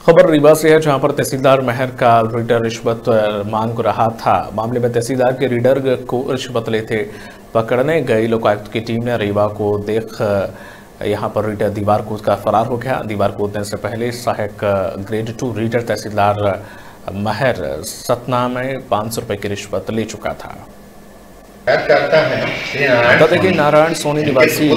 खबर रीवा से है, जहाँ पर तहसीलदार महर का रीडर रिश्वत मांग रहा था। मामले में तहसीलदार के रीडर को रिश्वत लेते पकड़ने गई लोकायुक्त की टीम ने रीवा को देख यहाँ पर रीडर दीवार कूद का फरार हो गया। दीवार कूदने से पहले सहायक grade two reader tehsildar Mahar Satna में पाँच सौ रुपये की रिश्वत ले चुका था। बता दें कि नारायण सोनी निवासी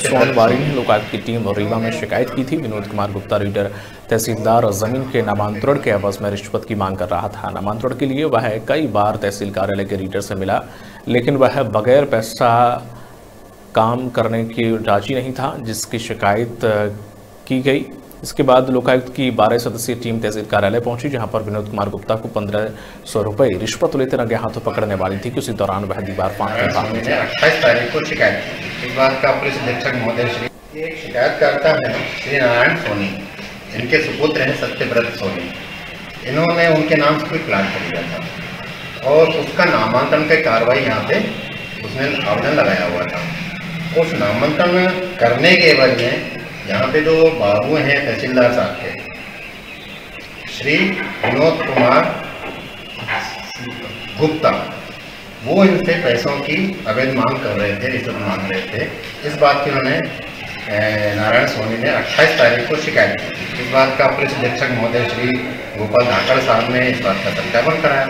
सोनवारी ने लोकायुक्त की टीम रीवा में शिकायत की थी। विनोद कुमार गुप्ता रीडर तहसीलदार और ज़मीन के नामांतरण के अवज में रिश्वत की मांग कर रहा था। नामांतरण के लिए वह कई बार तहसील कार्यालय के रीडर से मिला लेकिन वह बगैर पैसा काम करने की राज़ी नहीं था जिसकी शिकायत की गई। इसके बाद लोकायुक्त की बारह सदस्यीय टीम तहसील कार्यालय पहुँची, जहाँ पर विनोद कुमार गुप्ता को पंद्रह सौ रुपए रिश्वत लेते रंगे हाथों पकड़ने वाली थी। उसी दौरान वह दीवार फांक कर तारीख को शिकायत इस बात का पुलिस अधीक्षक महोदय है, श्री नारायण सोनी। इनके सुपुत्र हैं सत्यव्रत सोनी। इन्होंने उनके नाम से कोई प्लाट खरीदा था। और उसका नामांकन की कार्रवाई यहाँ पे उसने आवेदन लगाया हुआ था। उस नामांकन करने के वजह में यहाँ पे जो बाबू हैं, तहसीलदार साहब के। श्री विनोद कुमार गुप्ता। वो इनसे पैसों की अवैध मांग कर रहे थे, रिश्वत मांग रहे थे। इस बात की उन्होंने नारायण सोनी ने 28 तारीख को शिकायत की इस बात का पुलिस अधीक्षक महोदय श्री गोपाल धाकड़ साहब ने इस बात का सत्यापन कराया।